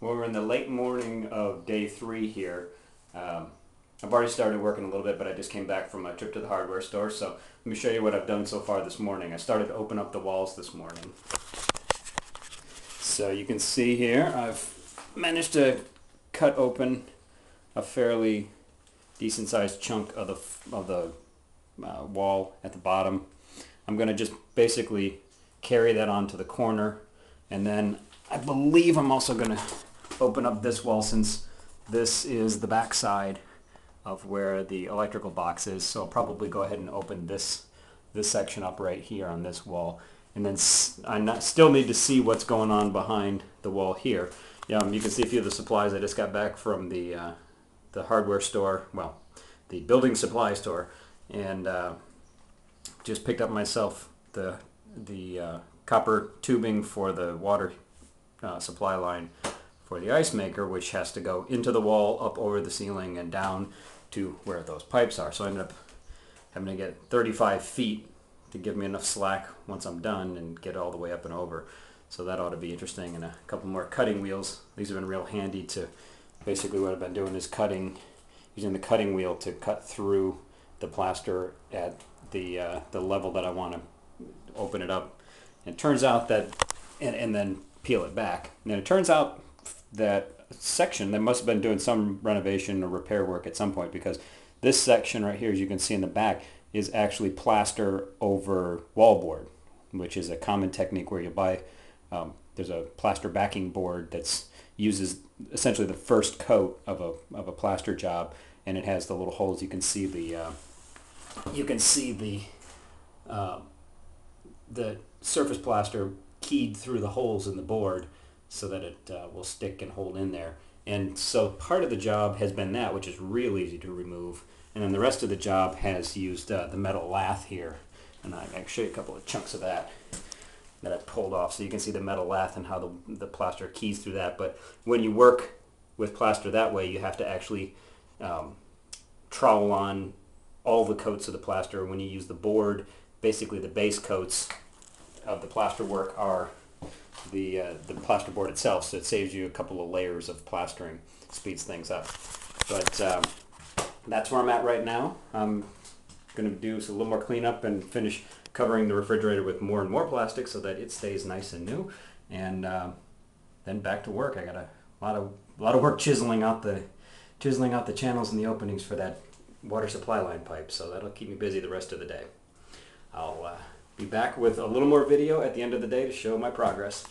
Well, we're in the late morning of day three here. Um, I've already started working a little bit, but I just came back from a trip to the hardware store. So let me show you what I've done so far this morning. I started to open up the walls this morning. So you can see here, I've managed to cut open a fairly decent sized chunk of the, of the uh, wall at the bottom. I'm going to just basically carry that onto the corner and then I believe I'm also going to open up this wall since this is the back side of where the electrical box is. So I'll probably go ahead and open this this section up right here on this wall. And then I still need to see what's going on behind the wall here. Um, you can see a few of the supplies I just got back from the uh, the hardware store, well, the building supply store, and uh, just picked up myself the the uh, copper tubing for the water uh, supply line for the ice maker, which has to go into the wall, up over the ceiling, and down to where those pipes are. So I ended up having to get 35 feet to give me enough slack once I'm done and get all the way up and over. So that ought to be interesting. And a couple more cutting wheels. These have been real handy to basically what I've been doing is cutting, using the cutting wheel to cut through the plaster at the, uh, the level that I want to open it up. And it turns out that, and, and then peel it back. And then it turns out that section, they must have been doing some renovation or repair work at some point because this section right here, as you can see in the back, is actually plaster over wallboard, which is a common technique where you buy, um, there's a plaster backing board that uses essentially the first coat of a, of a plaster job and it has the little holes. You can see the, uh, you can see the, uh, the surface plaster keyed through the holes in the board so that it uh, will stick and hold in there. And so part of the job has been that, which is real easy to remove. And then the rest of the job has used uh, the metal lath here. And I can show you a couple of chunks of that that I pulled off. So you can see the metal lath and how the, the plaster keys through that. But when you work with plaster that way, you have to actually um, trowel on all the coats of the plaster. When you use the board, basically the base coats of the plaster work are the uh, the plasterboard itself, so it saves you a couple of layers of plastering, speeds things up. But um, that's where I'm at right now. I'm going to do a little more cleanup and finish covering the refrigerator with more and more plastic so that it stays nice and new. And uh, then back to work. I got a lot of a lot of work chiseling out the chiseling out the channels and the openings for that water supply line pipe. So that'll keep me busy the rest of the day. I'll uh, be back with a little more video at the end of the day to show my progress.